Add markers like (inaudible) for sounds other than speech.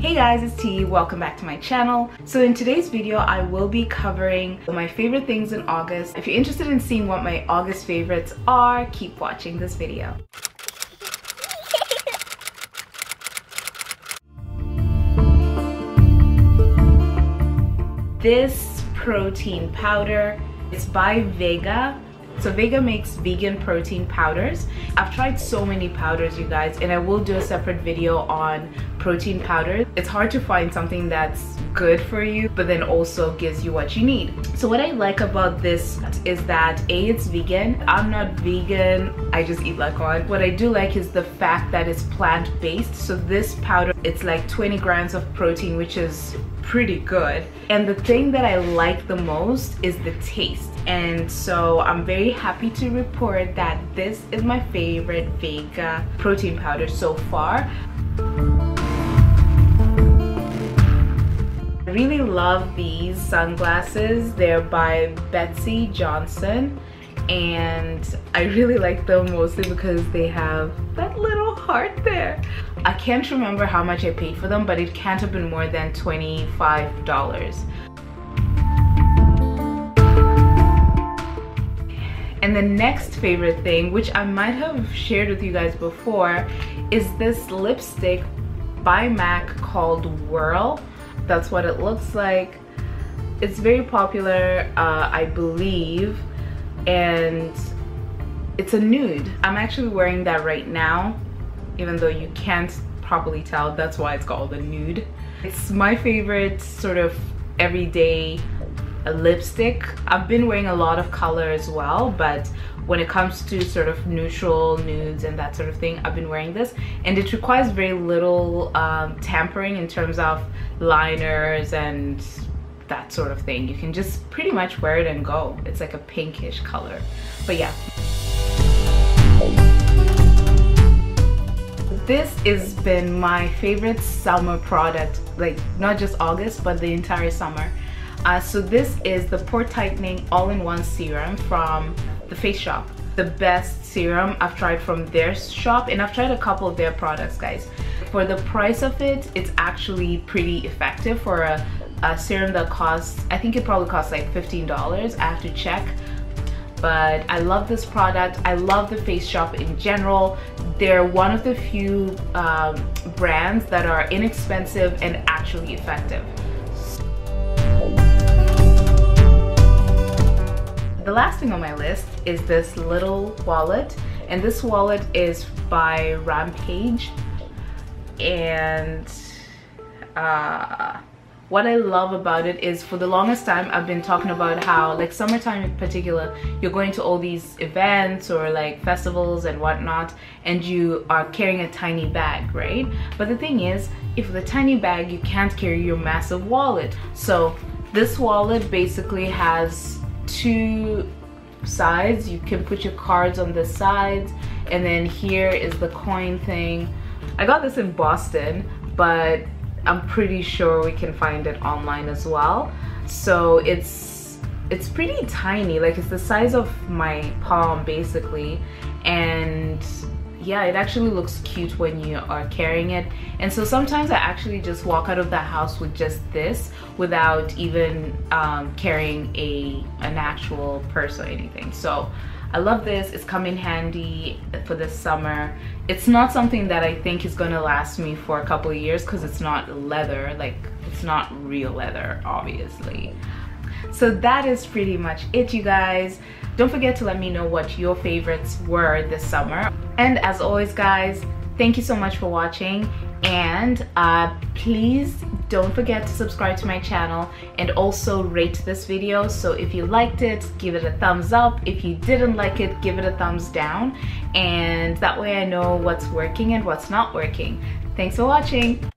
Hey guys, it's T. Welcome back to my channel. So in today's video, I will be covering my favorite things in August. If you're interested in seeing what my August favorites are, keep watching this video. (laughs) This protein powder is by Vega so Vega makes vegan protein powders. I've tried so many powders, you guys, and I will do a separate video on protein powders. It's hard to find something that's good for you, but then also gives you what you need. So what I like about this is that A, it's vegan. I'm not vegan, I just eat Leghorn. What I do like is the fact that it's plant-based. So this powder, it's like 20 grams of protein, which is pretty good. And the thing that I like the most is the taste and so I'm very happy to report that this is my favorite Vega protein powder so far. I really love these sunglasses. They're by Betsy Johnson and I really like them mostly because they have that little heart there. I can't remember how much I paid for them, but it can't have been more than $25. And the next favorite thing, which I might have shared with you guys before, is this lipstick by MAC called Whirl. That's what it looks like. It's very popular, uh, I believe, and it's a nude. I'm actually wearing that right now, even though you can't properly tell, that's why it's called a nude. It's my favorite sort of everyday lipstick. I've been wearing a lot of color as well, but when it comes to sort of neutral nudes and that sort of thing, I've been wearing this. And it requires very little um, tampering in terms of liners and that sort of thing. You can just pretty much wear it and go. It's like a pinkish color. But yeah. This has been my favorite summer product, like not just August, but the entire summer. Uh, so this is the pore tightening all-in-one serum from the Face Shop. The best serum I've tried from their shop and I've tried a couple of their products guys. For the price of it, it's actually pretty effective for a, a serum that costs, I think it probably costs like $15. I have to check but I love this product. I love the Face Shop in general. They're one of the few um, brands that are inexpensive and actually effective. The last thing on my list is this little wallet and this wallet is by Rampage and uh, what I love about it is for the longest time I've been talking about how like summertime in particular you're going to all these events or like festivals and whatnot and you are carrying a tiny bag right? But the thing is if the tiny bag you can't carry your massive wallet. So this wallet basically has two sides. You can put your cards on the sides and then here is the coin thing. I got this in Boston but I'm pretty sure we can find it online as well. So it's it's pretty tiny like it's the size of my palm basically. And yeah it actually looks cute when you are carrying it. And so sometimes I actually just walk out of the house with just this without even um, carrying a an actual purse or anything. So I love this it's come in handy for this summer. It's not something that I think is gonna last me for a couple of years because it's not leather like it's not real leather obviously. So that is pretty much it you guys. Don't forget to let me know what your favorites were this summer. And as always guys, thank you so much for watching and uh, please don't forget to subscribe to my channel and also rate this video. So if you liked it give it a thumbs up. If you didn't like it give it a thumbs down. And that way I know what's working and what's not working. Thanks for watching